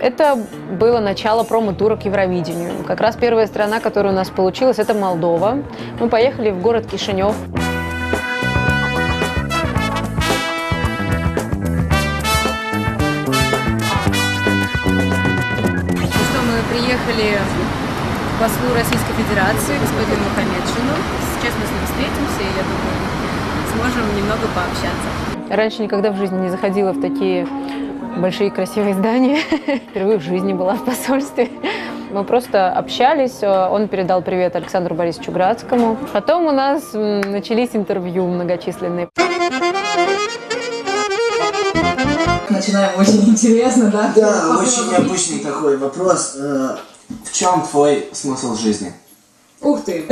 это было начало промо-тура к Евровидению. Как раз первая страна, которая у нас получилась, это Молдова. Мы поехали в город Кишинев. Ну что, мы приехали к послу Российской Федерации, господину Мухаммедшину. Сейчас мы с ним встретимся, и я думаю, сможем немного пообщаться. Раньше никогда в жизни не заходила в такие большие красивые здания. Впервые в жизни была в посольстве. Мы просто общались, он передал привет Александру Борисовичу Градскому. Потом у нас начались интервью многочисленные. Начинаем очень интересно, да? Да, очень необычный такой вопрос. Э, В чем твой смысл жизни? Ух ты!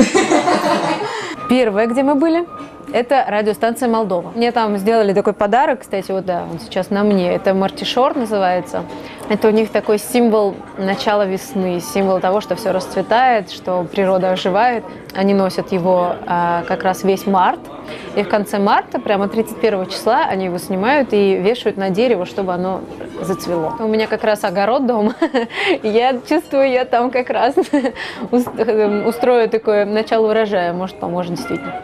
Первое, где мы были, это радиостанция Молдова. Мне там сделали такой подарок, кстати, вот да, он сейчас на мне. Это мартишор называется. Это у них такой символ начала весны, символ того, что все расцветает, что природа оживает. Они носят его а, как раз весь март. И в конце марта, прямо 31 числа, они его снимают и вешают на дерево, чтобы оно зацвело. У меня как раз огород дома. Я чувствую, я там как раз ус- устрою такое начало урожая. Может, поможет действительно.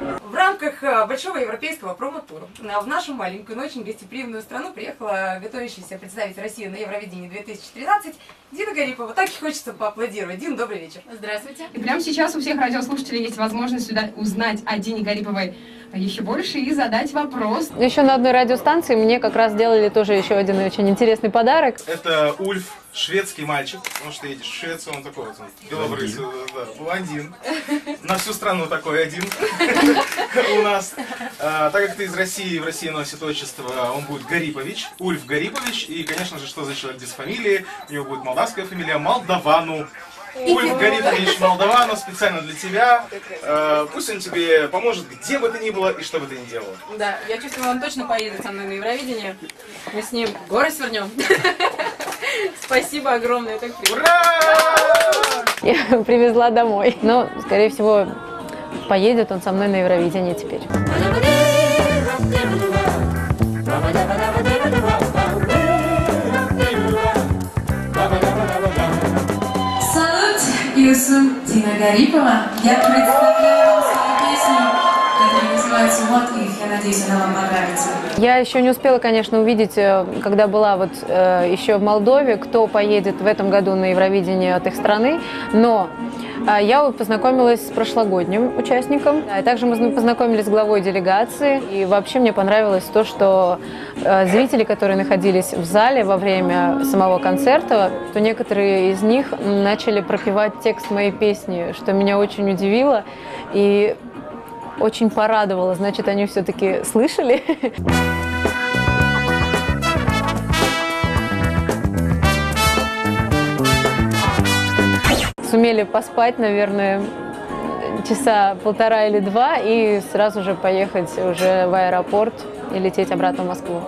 Э, большого европейского промо-тура э, в нашу маленькую, но очень гостеприимную страну приехала готовящаяся представить Россию на Евровидении 2013 Дина Гарипова. Так и хочется поаплодировать. Дин, добрый вечер. Здравствуйте. И прямо сейчас у всех радиослушателей есть возможность сюда узнать о Дине Гариповой еще больше и задать вопрос. Еще на одной радиостанции мне как раз сделали тоже еще один очень интересный подарок. Это Ульф, шведский мальчик. Потому что едешь в Швецию, он такой вот, он белобрысый, да, блондин. На всю страну такой один у нас. А, Так как ты из России, в России носит отчество, он будет Гарипович, Ульф Гарипович. И, конечно же, что за человек без фамилии? У него будет молдавская фамилия Молдавану. Ульф Гарипович Молдавану специально для тебя. А, Пусть он тебе поможет, где бы ты ни было и что бы ты ни делала. Да, я чувствую, он точно поедет со мной на Евровидение. Мы с ним горы свернем. Спасибо огромное, так. Ура! Я привезла домой. Но, скорее всего, поедет он со мной на Евровидение теперь. Салют, Юсу Дина Гарипова. Я представляю называется «Вот их». Я надеюсь, она вам понравится. Я еще не успела, конечно, увидеть, э, когда была вот э, еще в Молдове, кто поедет в этом году на Евровидение от их страны, но э, я познакомилась с прошлогодним участником, также мы зна- познакомились с главой делегации, и вообще мне понравилось то, что зрители, которые находились в зале во время самого концерта, то некоторые из них начали пропевать текст моей песни, что меня очень удивило и очень порадовало. Значит, они все-таки слышали. Сумели поспать, наверное, часа полтора или два и сразу же поехать уже в аэропорт и лететь обратно в Москву.